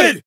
good.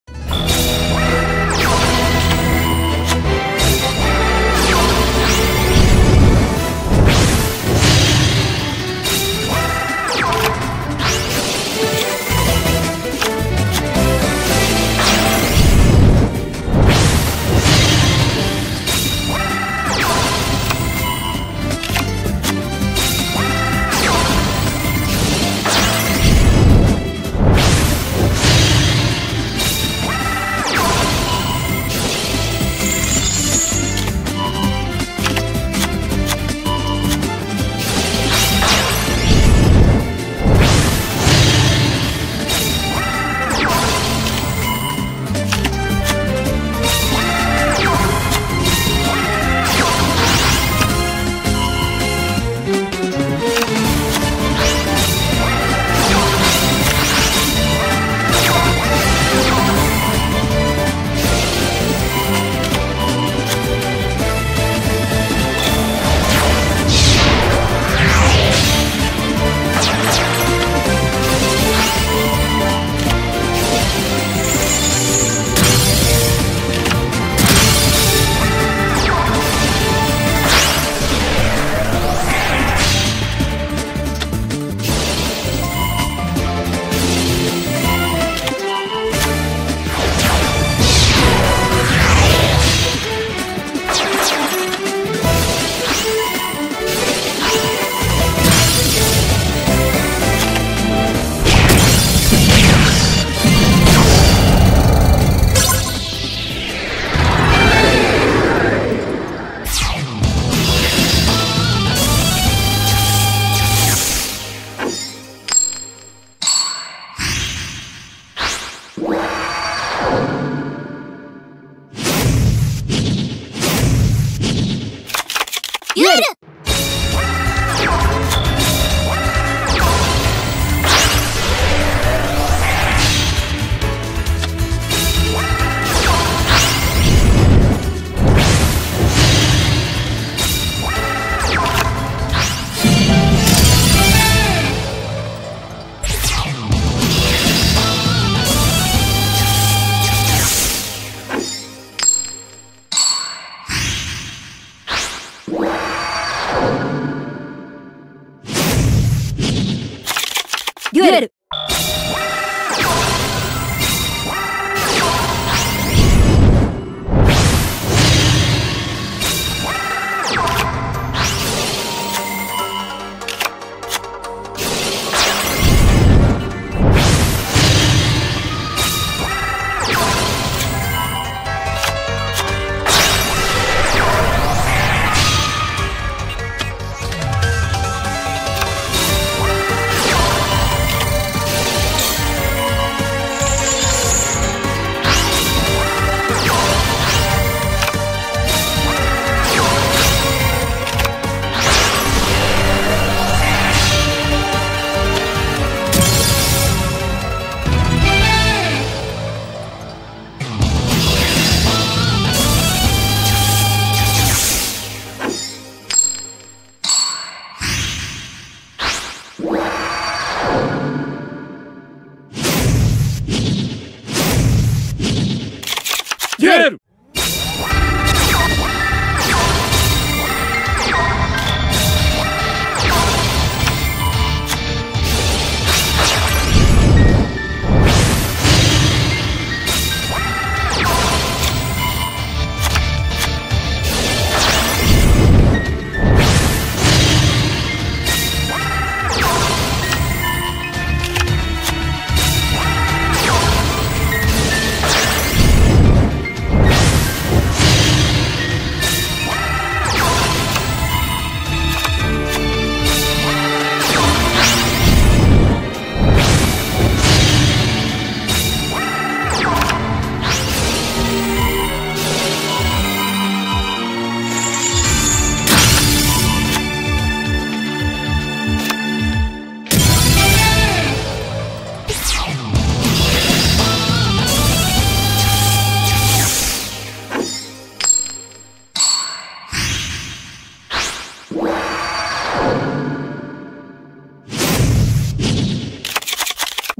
デ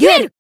デ